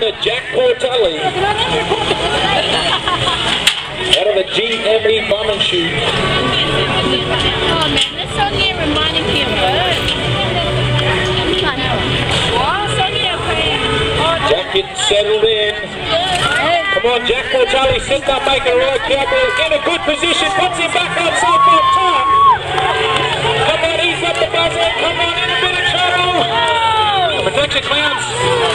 to Jack Portelli out of the GME Bum and shoe. Oh man, this song here reminded me of Bert. Jack getting settled in. Come on, Jack Portelli, sit up, make a right cowboy. In a good position, puts him back outside for top. Come on, he's up the buzzer. Come on, in a bit of trouble. Protection clowns.